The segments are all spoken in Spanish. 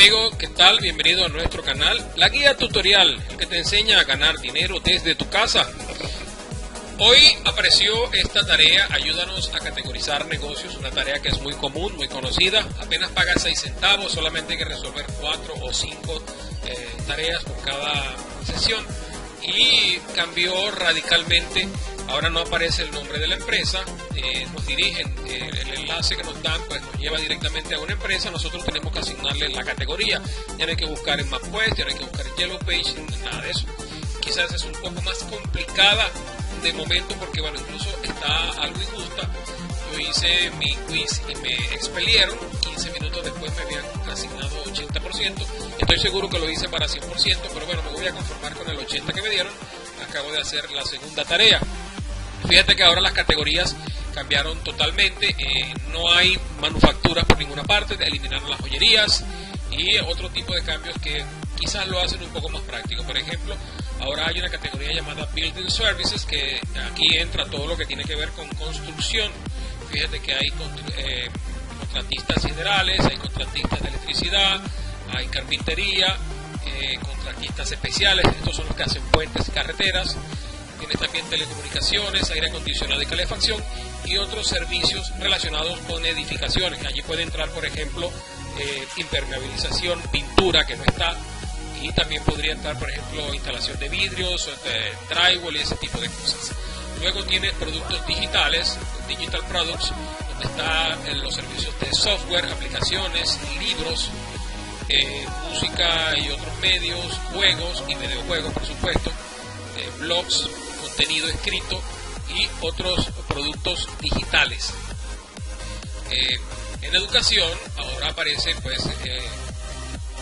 amigo, ¿qué tal? Bienvenido a nuestro canal, la guía tutorial que te enseña a ganar dinero desde tu casa. Hoy apareció esta tarea, ayúdanos a categorizar negocios, una tarea que es muy común, muy conocida, apenas paga 6 centavos, solamente hay que resolver 4 o 5 eh, tareas por cada sesión y cambió radicalmente, ahora no aparece el nombre de la empresa, eh, nos dirigen, eh, el enlace que nos dan pues nos lleva directamente a una empresa, nosotros tenemos que asignarle la categoría, ya no hay que buscar en MapQuest, ya no hay que buscar en Yellow Page, nada de eso. Quizás es un poco más complicada de momento porque bueno, incluso está algo injusta. Hice mi quiz y me expelieron, 15 minutos después me habían asignado 80%. Estoy seguro que lo hice para 100%, pero bueno, me voy a conformar con el 80% que me dieron. Acabo de hacer la segunda tarea. Fíjate que ahora las categorías cambiaron totalmente, eh, no hay manufacturas por ninguna parte, eliminaron las joyerías y otro tipo de cambios que quizás lo hacen un poco más práctico. Por ejemplo, ahora hay una categoría llamada Building Services que aquí entra todo lo que tiene que ver con construcción. Fíjate que hay eh, contratistas generales, hay contratistas de electricidad, hay carpintería, eh, contratistas especiales, estos son los que hacen puentes y carreteras. Tienes también telecomunicaciones, aire acondicionado y calefacción y otros servicios relacionados con edificaciones. Allí puede entrar, por ejemplo, eh, impermeabilización, pintura que no está, y también podría entrar, por ejemplo, instalación de vidrios, drywall y ese tipo de cosas. Luego tiene productos digitales, digital products, donde están los servicios de software, aplicaciones, libros, eh, música y otros medios, juegos y videojuegos, por supuesto, eh, blogs, contenido escrito y otros productos digitales. Eh, en educación ahora aparece pues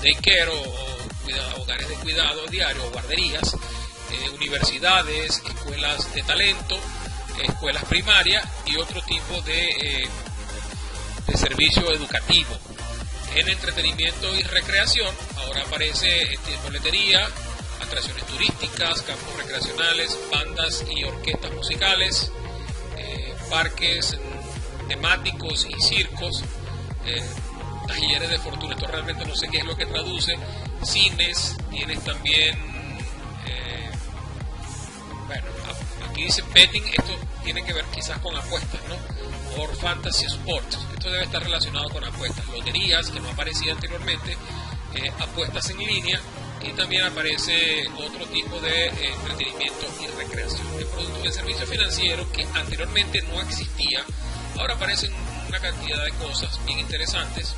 daycare o hogares de cuidado diario, guarderías, eh, universidades, escuelas de talento, escuelas primarias y otro tipo de, eh, de servicio educativo. En entretenimiento y recreación, ahora aparece este, boletería, atracciones turísticas, campos recreacionales, bandas y orquestas musicales, eh, parques temáticos y circos, talleres de fortuna. Esto realmente no sé qué es lo que traduce, cines, tienes también, aquí dice betting, esto tiene que ver quizás con apuestas, ¿no? Por fantasy sports, esto debe estar relacionado con apuestas, loterías, que no aparecía anteriormente, eh, apuestas en línea, y también aparece otro tipo de eh, entretenimiento y recreación. El producto de servicio financiero que anteriormente no existía, ahora aparecen una cantidad de cosas bien interesantes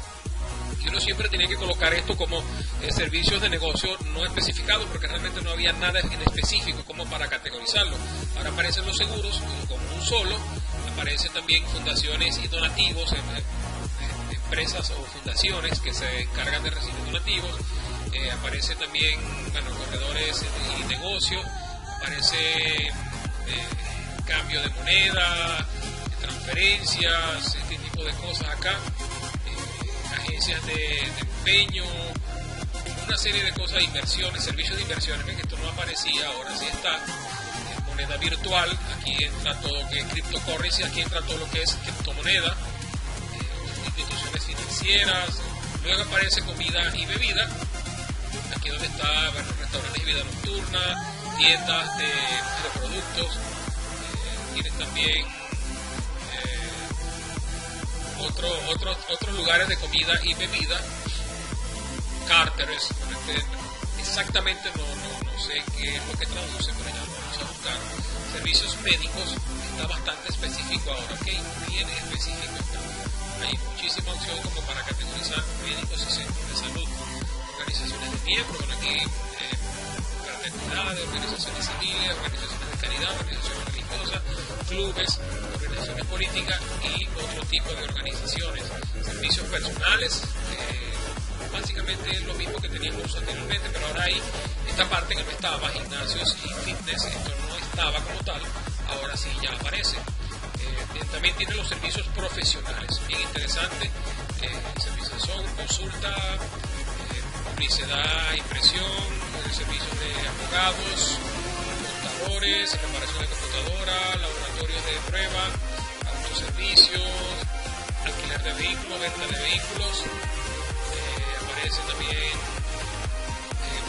y uno siempre tenía que colocar esto como eh, servicios de negocio no especificados porque realmente no había nada en específico como para categorizarlo. Ahora aparecen los seguros como un solo, aparecen también fundaciones y donativos, em, em, empresas o fundaciones que se encargan de recibir donativos, eh, aparece también bueno, corredores y negocios, aparece eh, cambio de moneda, transferencias, este tipo de cosas acá de, empeño, una serie de cosas, inversiones, servicios de inversiones, que esto no aparecía, ahora sí está, moneda virtual, aquí entra todo lo que es cryptocurrency, aquí entra todo lo que es criptomoneda, eh, instituciones financieras, luego aparece comida y bebida, aquí donde está, restaurantes y vida nocturna, tiendas de, productos, eh, tienen también otro, otros otros lugares de comida y bebida, cárteres, exactamente no, no, no, sé qué es lo que traduce, pero ya vamos a buscar. Servicios médicos, está bastante específico ahora, ok, bien específico. Hay muchísima opción como para categorizar médicos y centros de salud, organizaciones de miembros, bueno, aquí eh, organizaciones civiles, organizaciones de caridad, organizaciones religiosas, clubes, organizaciones políticas y otro tipo de organizaciones, servicios personales, eh, básicamente lo mismo que teníamos anteriormente, pero ahora hay esta parte que no estaba, gimnasios y fitness, esto no estaba como tal, ahora sí ya aparece. Eh, también tiene los servicios profesionales, bien interesante, eh, servicios son consulta, publicidad, impresión, servicios de abogados, computadores, reparación de computadora, laboratorios de prueba, autoservicios, alquiler de vehículos, venta de vehículos, eh, también eh,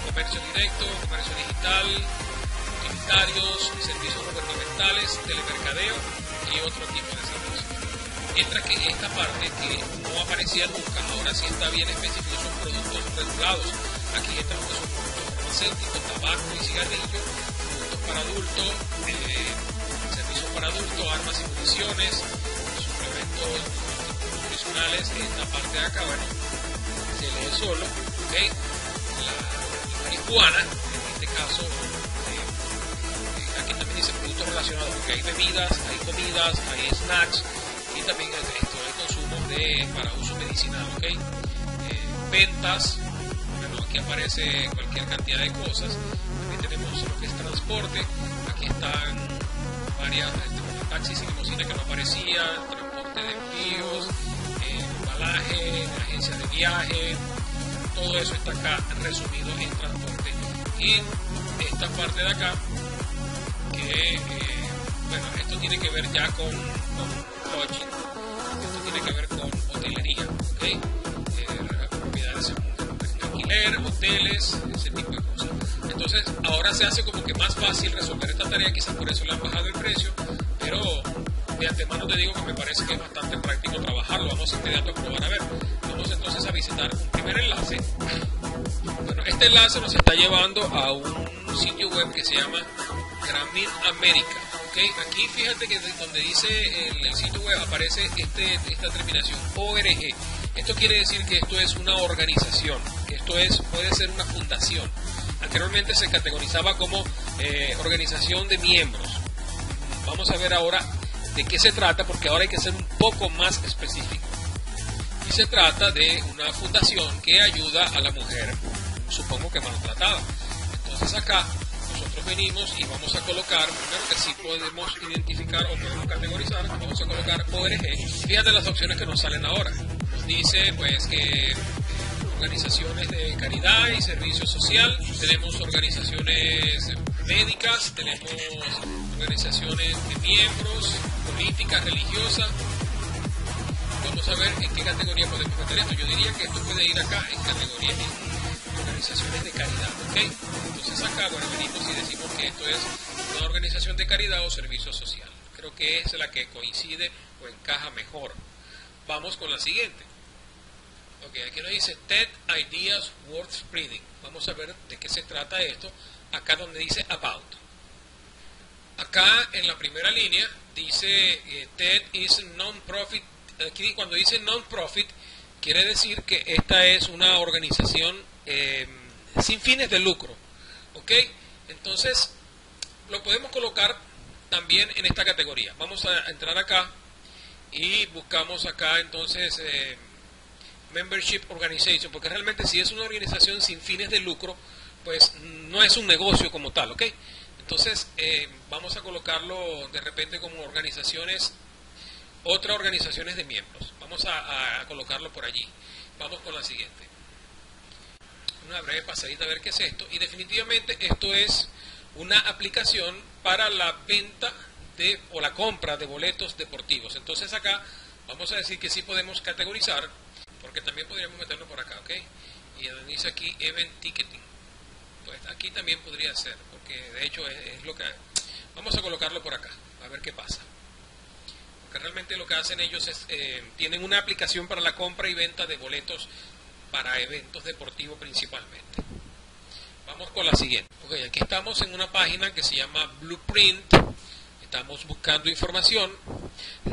comercio directo, comercio digital, utilitarios, servicios gubernamentales, telemercadeo y otro tipo de servicios. Mientras que esta parte que no aparecía nunca, ahora sí está bien específico, son productos regulados. Aquí entran los productos tabaco y cigarrillo, productos para adultos, eh, servicios para adultos, armas y municiones, suplementos nutricionales, esta parte de acá, bueno, se lee solo, ¿ok? La, marihuana, en este caso, eh, aquí también dice productos relacionados, porque hay bebidas, hay comidas, hay snacks, y también esto el consumo para uso medicinal, ¿ok? Eh, ventas, aquí aparece cualquier cantidad de cosas, también tenemos lo que es transporte, aquí están varias este, taxis y limusinas que no aparecían, transporte de envíos, eh, embalaje, agencia de viaje, todo eso está acá resumido en transporte. Y esta parte de acá, que eh, bueno, esto tiene que ver ya con, con esto ahora se hace como que más fácil resolver esta tarea, quizás por eso le han bajado el precio, pero de antemano te digo que me parece que es bastante práctico trabajarlo. Vamos inmediato a probar a ver. Vamos entonces a visitar un primer enlace. Bueno, este enlace nos está llevando a un sitio web que se llama Gramin América. Aquí fíjate que donde dice el, el sitio web aparece este, esta terminación ORG. Esto quiere decir que esto es una organización, que esto es puede ser una fundación. Anteriormente se categorizaba como eh, organización de miembros. Vamos a ver ahora de qué se trata, porque ahora hay que ser un poco más específico. Y se trata de una fundación que ayuda a la mujer, supongo que maltratada. Entonces acá nosotros venimos y vamos a colocar, primero que sí podemos identificar o podemos categorizar, vamos a colocar ORG. Fíjate las opciones que nos salen ahora. Nos dice pues que organizaciones de caridad y servicio social, tenemos organizaciones médicas, tenemos organizaciones de miembros, políticas, religiosas. Vamos a ver en qué categoría podemos meter esto. Yo diría que esto puede ir acá en categoría de organizaciones de caridad, ¿ok? Entonces acá, bueno, venimos y decimos que esto es una organización de caridad o servicio social. Creo que es la que coincide o encaja mejor. Vamos con la siguiente. Ok, aquí nos dice TED Ideas Worth Spreading. Vamos a ver de qué se trata esto. Acá donde dice About. Acá en la primera línea dice eh, TED is non-profit. Aquí cuando dice non-profit quiere decir que esta es una organización eh, sin fines de lucro. ¿Ok? Entonces lo podemos colocar también en esta categoría. Vamos a entrar acá y buscamos acá entonces... Eh, membership organization, porque realmente si es una organización sin fines de lucro, pues no es un negocio como tal, ¿ok? Entonces eh, vamos a colocarlo de repente como organizaciones, otras organizaciones de miembros. Vamos a, colocarlo por allí. Vamos con la siguiente. Una breve pasadita a ver qué es esto. Y definitivamente esto es una aplicación para la venta de, o la compra de boletos deportivos. Entonces acá vamos a decir que sí podemos categorizar porque también podríamos meterlo por acá, ¿ok? Y dice aquí Event Ticketing. Pues aquí también podría ser, porque de hecho es, lo que... Vamos a colocarlo por acá, a ver qué pasa. Porque realmente lo que hacen ellos es, eh, tienen una aplicación para la compra y venta de boletos para eventos deportivos principalmente. Vamos con la siguiente. Ok, aquí estamos en una página que se llama Blueprint estamos buscando información.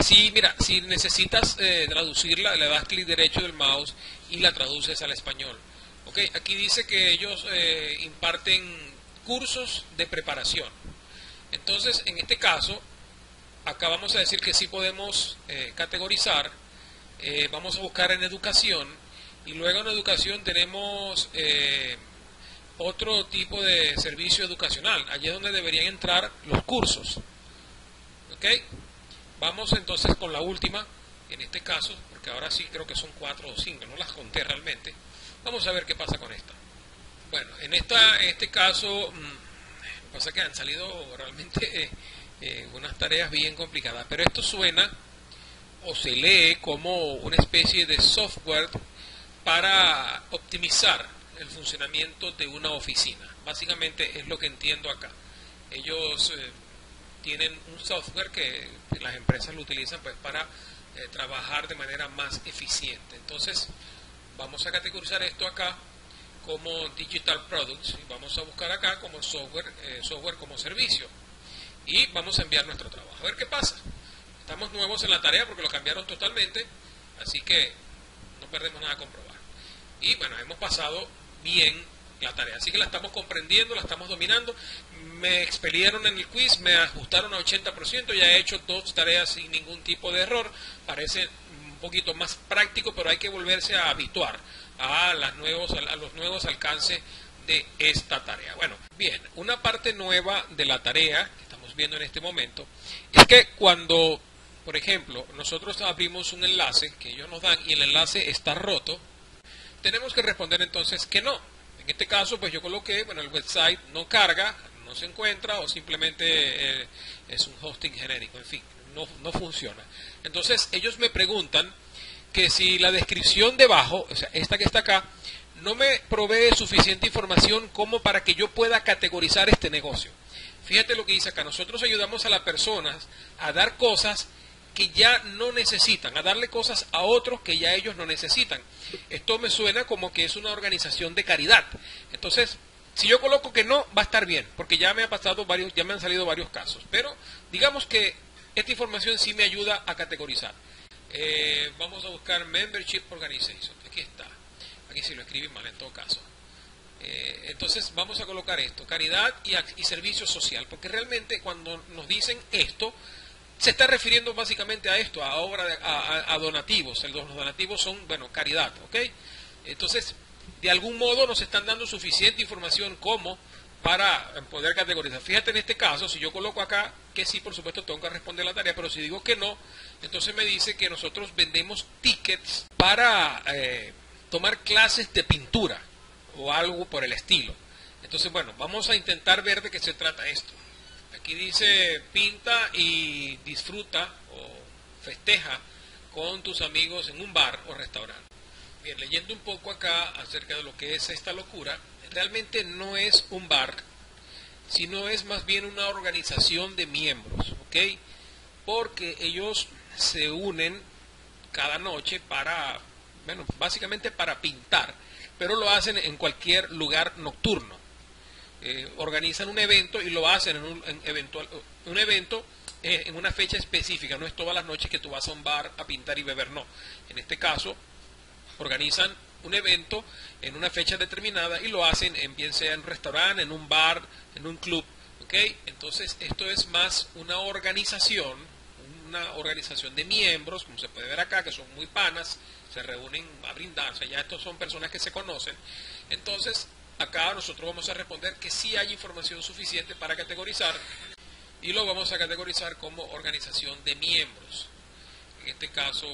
Si, mira, si necesitas eh, traducirla, le das clic derecho del mouse y la traduces al español. Ok, aquí dice que ellos eh, imparten cursos de preparación. Entonces, en este caso, acá vamos a decir que sí podemos eh, categorizar. vamos a buscar en educación y luego en educación tenemos otro tipo de servicio educacional. Allí es donde deberían entrar los cursos. Vamos entonces con la última, en este caso, porque ahora sí creo que son cuatro o cinco, no las conté realmente. Vamos a ver qué pasa con esta. Bueno, en, esta, este caso, mmm, pasa que han salido realmente eh, eh, unas tareas bien complicadas, pero esto suena o se lee como una especie de software para optimizar el funcionamiento de una oficina. Básicamente es lo que entiendo acá. Ellos eh, tienen un software que las empresas lo utilizan pues para eh, trabajar de manera más eficiente. Entonces, vamos a categorizar esto acá como Digital Products y vamos a buscar acá como software, eh, software como servicio. Y vamos a enviar nuestro trabajo. A ver qué pasa. Estamos nuevos en la tarea porque lo cambiaron totalmente, así que no perdemos nada a comprobar. Y bueno, hemos pasado bien la tarea. Así que la estamos comprendiendo, la estamos dominando. Me expelieron en el quiz, me ajustaron a 80%, ya he hecho dos tareas sin ningún tipo de error. Parece un poquito más práctico, pero hay que volverse a habituar a, las nuevos, los nuevos alcances de esta tarea. Bueno, bien, una parte nueva de la tarea que estamos viendo en este momento es que cuando, por ejemplo, nosotros abrimos un enlace que ellos nos dan y el enlace está roto, tenemos que responder entonces que no. En este caso, pues yo coloqué, bueno, el website no carga, no se encuentra o simplemente eh, es un hosting genérico, en fin, no, no funciona. Entonces ellos me preguntan que si la descripción debajo, o sea, esta que está acá, no me provee suficiente información como para que yo pueda categorizar este negocio. Fíjate lo que dice acá, nosotros ayudamos a las personas a dar cosas que ya no necesitan, a darle cosas a otros que ya ellos no necesitan. Esto me suena como que es una organización de caridad. Entonces, si yo coloco que no, va a estar bien, porque ya me ha pasado varios, ya me han salido varios casos. Pero digamos que esta información sí me ayuda a categorizar. Eh, vamos a buscar Membership Organization. Aquí está. Aquí sí lo escribí mal en todo caso. Eh, entonces vamos a colocar esto, caridad y, y servicio social, porque realmente cuando nos dicen esto, se está refiriendo básicamente a esto, a obra, a, donativos. Los donativos son, bueno, caridad, ¿ok? Entonces, de algún modo nos están dando suficiente información como para poder categorizar. Fíjate en este caso, si yo coloco acá que sí, por supuesto, tengo que responder la tarea, pero si digo que no, entonces me dice que nosotros vendemos tickets para eh, tomar clases de pintura o algo por el estilo. Entonces, bueno, vamos a intentar ver de qué se trata esto. Aquí dice pinta y disfruta o festeja con tus amigos en un bar o restaurante. Bien, leyendo un poco acá acerca de lo que es esta locura, realmente no es un bar, sino es más bien una organización de miembros, ¿ok? Porque ellos se unen cada noche para, bueno, básicamente para pintar, pero lo hacen en cualquier lugar nocturno. Eh, organizan un evento y lo hacen en un, eventual, un evento eh, en una fecha específica, no es todas las noches que tú vas a un bar a pintar y beber, no. En este caso, organizan un evento en una fecha determinada y lo hacen en bien sea en un restaurante, en un bar, en un club. ¿okay? Entonces, esto es más una organización, una organización de miembros, como se puede ver acá, que son muy panas, se reúnen a brindarse, ya estos son personas que se conocen. Entonces, Acá nosotros vamos a responder que sí hay información suficiente para categorizar y lo vamos a categorizar como organización de miembros. En este caso,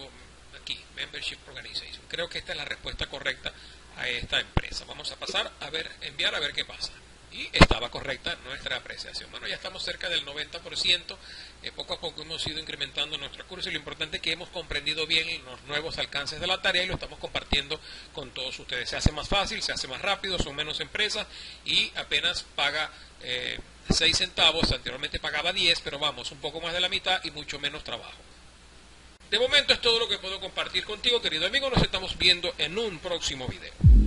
aquí, Membership Organization. Creo que esta es la respuesta correcta a esta empresa. Vamos a pasar a ver, enviar a ver qué pasa y estaba correcta nuestra apreciación. Bueno, ya estamos cerca del 90%, eh, poco a poco hemos ido incrementando nuestro curso y lo importante es que hemos comprendido bien los nuevos alcances de la tarea y lo estamos compartiendo con todos ustedes. Se hace más fácil, se hace más rápido, son menos empresas y apenas paga eh, 6 centavos, anteriormente pagaba 10, pero vamos, un poco más de la mitad y mucho menos trabajo. De momento es todo lo que puedo compartir contigo, querido amigo, nos estamos viendo en un próximo video.